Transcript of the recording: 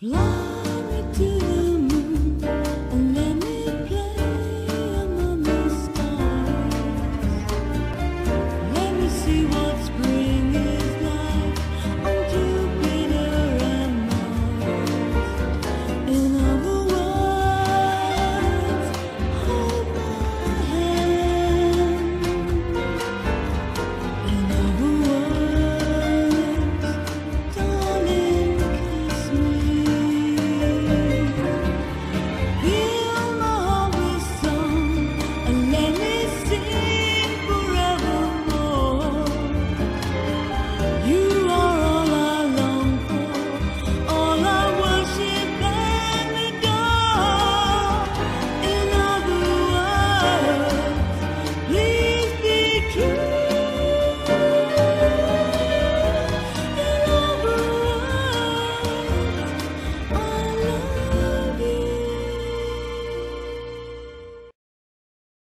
Fly.